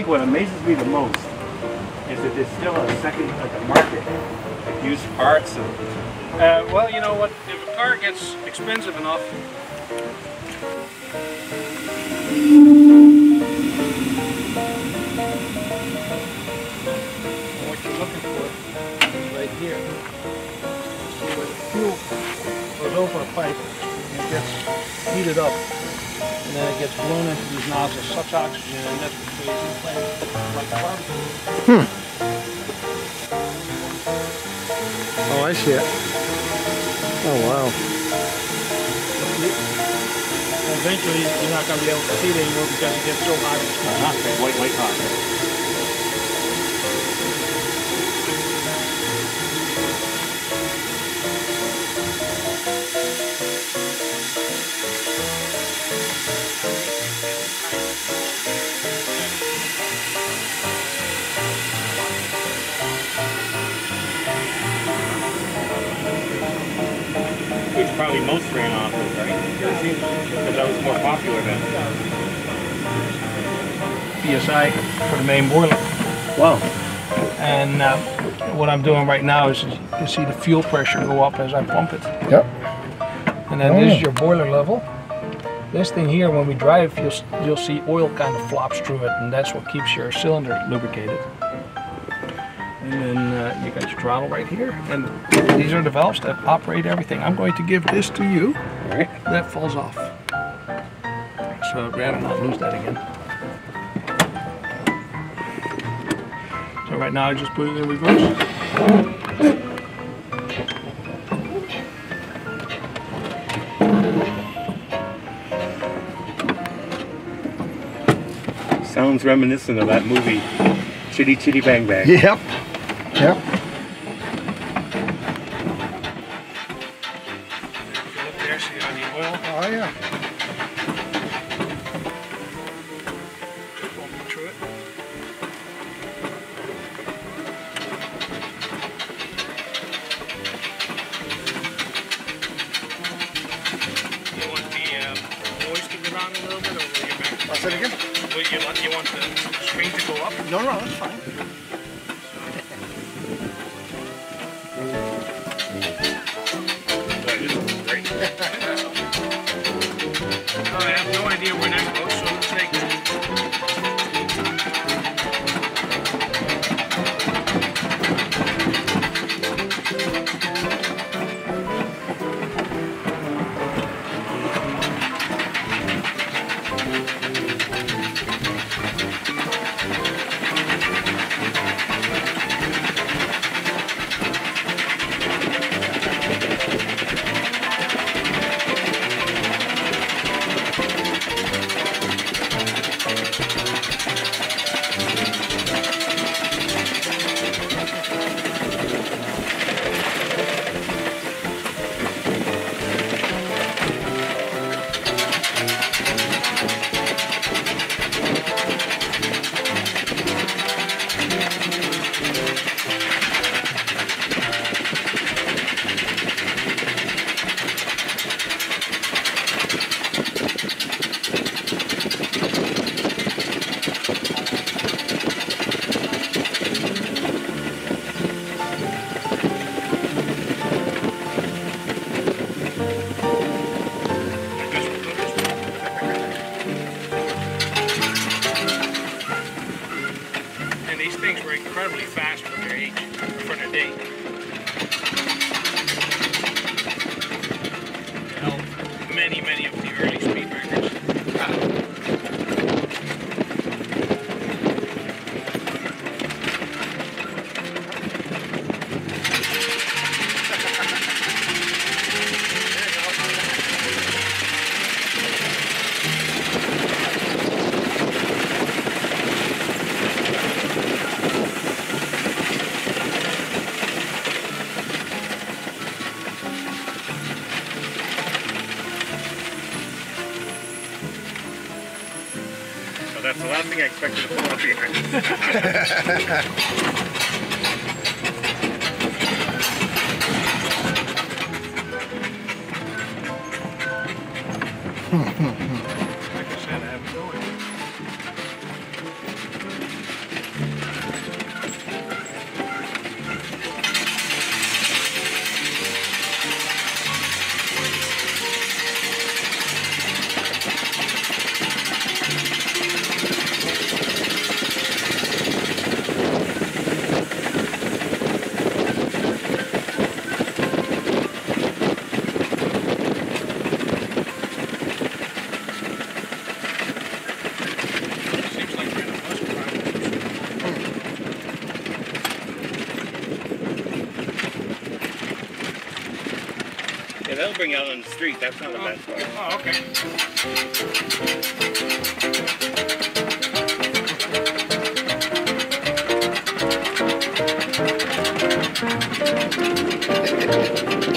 Think what amazes me the most is that there's still a second, like a market, like used parts and Uh, well, you know what? If a car gets expensive enough, what you're looking for right here. Where the fuel goes over a pipe and it gets heated up. And then it gets blown into these nozzles, such oxygen, and that's what creates the flame, like a barbecue. Oh, I see it. Oh, wow. Eventually, you're not going to be able to see it anymore because it gets so hot. Uh-huh. it's not hot. white, white hot. Which probably most ran off of, right? Because that was more popular then. PSI for the main boiler. Wow. And uh, what I'm doing right now is you can see the fuel pressure go up as I pump it. Yep. And then this is your boiler level. This thing here, when we drive, you'll, you'll see oil kind of flops through it, and that's what keeps your cylinder lubricated. And then uh, you got your throttle right here, and these are the valves that operate everything. I'm going to give this to you. All right. That falls off. So I'd rather not lose that again. So right now I just put it in reverse. Sounds reminiscent of that movie, Chitty Chitty Bang Bang. Yep. Yep. You, want- you want the screen to go up? No, no, that's fine. Great. Oh, I have no idea where that goes, so many, many of the early speed. That's the last thing I expected to pull up behind. That'll bring you out on the street. That's not a bad oh, spot. Oh, okay. Okay,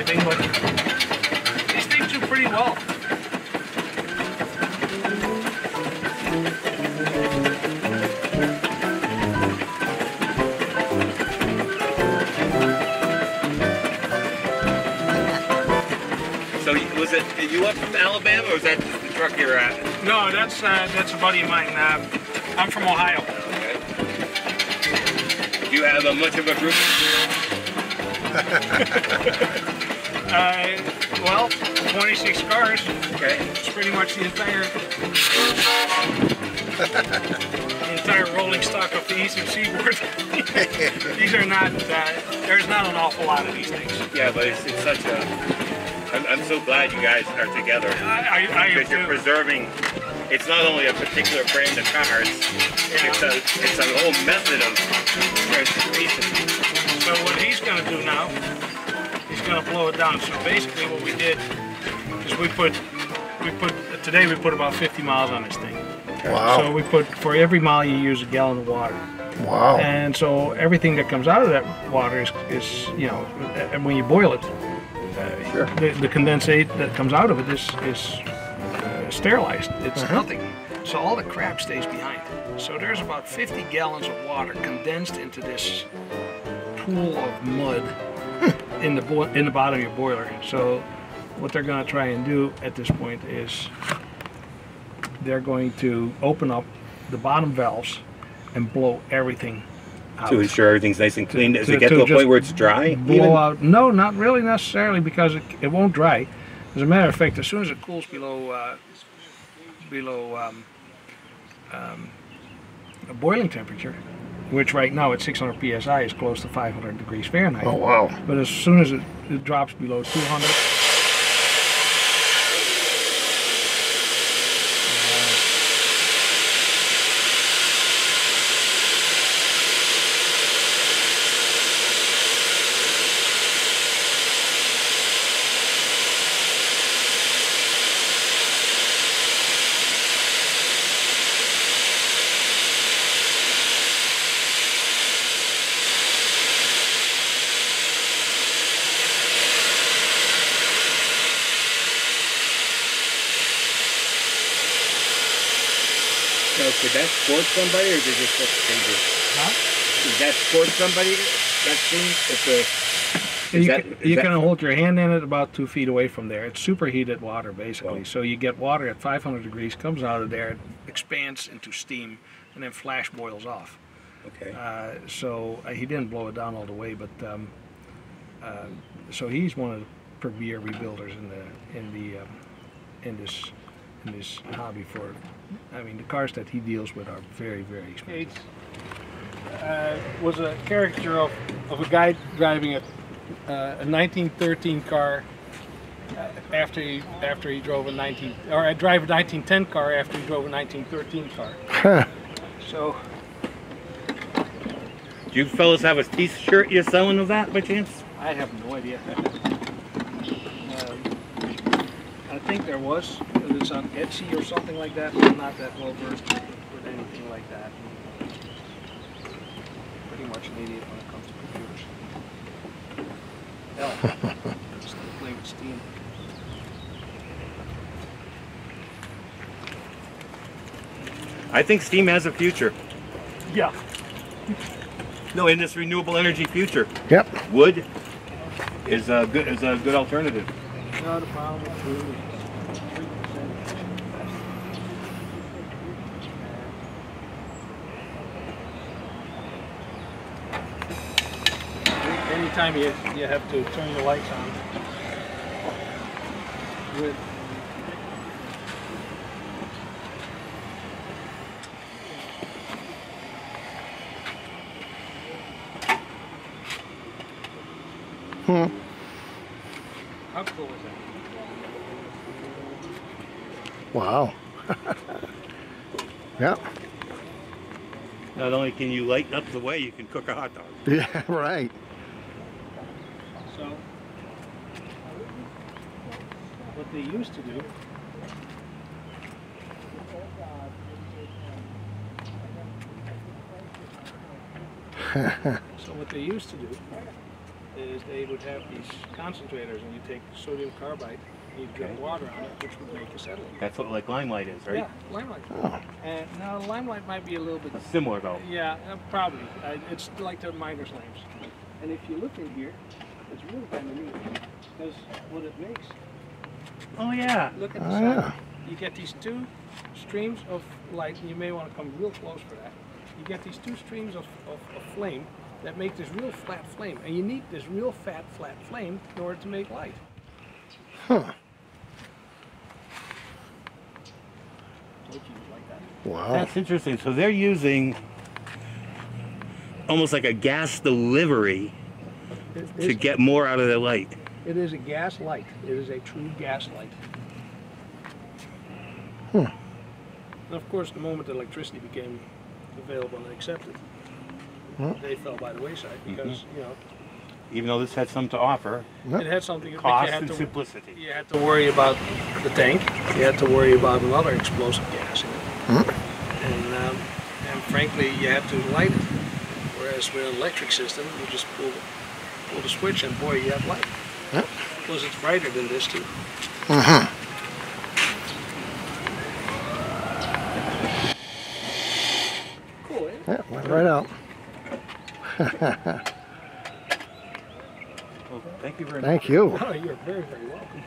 everything, but these things do pretty well. So was it you up from Alabama or was that the truck you're at? No, that's uh, that's a buddy of mine. Uh, I'm from Ohio. Okay. Do you have a much of a group? Uh, well, 26 cars. Okay. It's pretty much the entire the entire rolling stock of the eastern seaboard. these are not. Uh, there's not an awful lot of these things. Yeah, but it's, it's such a. I'm, I'm so glad you guys are together I, I, I because you're too. preserving. It's not only a particular brand of cars. It's a it's a whole method of transportation. So what he's going to do now, he's going to blow it down. So basically, what we did is we put we put today we put about 50 miles on this thing. Wow. So we put for every mile you use a gallon of water. Wow. And so everything that comes out of that water is, is you know, and when you boil it, uh, Sure. the, the condensate that comes out of it is, is uh, sterilized. It's Uh-huh. nothing. So all the crap stays behind. So there's about 50 gallons of water condensed into this pool of mud in the in the bottom of your boiler. So what they're going to try and do at this point is they're going to open up the bottom valves and blow everything out. To ensure everything's nice and clean. Does to- it get to to, a point where it's dry? blow even? out. No, not really necessarily because it, it won't dry. As a matter of fact, as soon as it cools below uh, below um, um, a boiling temperature, which right now at 600 psi is close to 500 degrees Fahrenheit. Oh, wow. But as soon as it, it drops below 200, Could that sport somebody, or did it just dangerous? Huh? Does that sport somebody? That thing? It's a. you that- can, you that- can hold your hand in it about two feet away from there. It's superheated water, basically. Oh. So you get water at 500 degrees, comes out of there, expands into steam, and then flash boils off. Okay. Uh, so uh, he didn't blow it down all the way, but um, uh, so he's one of the premier rebuilders in the in the um, in this in this hobby for. I mean, the cars that he deals with are very very expensive. uh, was a caricature of, of a guy driving a, uh, a 1913 car uh, after he after he drove a 19 or I drive a 1910 car after he drove a 1913 car. So Do you fellas have a T-shirt you're selling of that by chance? I have no idea. um, I think there was. It was on Etsy or something like that. I'm not that well versed with, with anything like that. Pretty much an idiot when it comes to computers. Hell, still play with Steam. I think steam has a future. yeah, No, in this renewable energy future, Yep. wood is a good is a good alternative. Not a problem anytime you you have to turn the lights on with Hmm. How cool is that? Wow. yep. Not only can you light up the way, you can cook a hot dog. Yeah, right. So, what they used to do so what they used to do is they would have these concentrators and you take sodium carbide and you drip Okay. water on it which would make acetylene. That's what like limelight is, right? Yeah, limelight. Oh. And now limelight might be a little bit Similar though. yeah, uh, probably. Uh, it's like the miner's lamps. And if you look in here, it's really kind of neat. Because what it makes, Oh yeah. look at the Oh, side. yeah. You get these two streams of light, and you may want to come real close for that. You get these two streams of, of, of flame that make this real flat flame. And you need this real fat, flat flame in order to make light. Huh. Told you you'd like that. Wow. That's interesting. So they're using almost like a gas delivery It, to get more out of their light. It is a gas light. It is a true gas light. Hmm. And of course, the moment electricity became available and accepted, Hmm. they fell by the wayside because you know Even though this had some to offer, it had something cost and to simplicity. you had to worry about the tank. You had to worry about another explosive gas in it, and um, and frankly, you had to light it. Whereas with an electric system, you just pull pull the switch and boy, you have light. Yep. Plus, it's brighter than this too. Uh-huh. Cool, eh? Yeah, went right out. Well, thank you very much. Thank you. Oh, you're very, very welcome.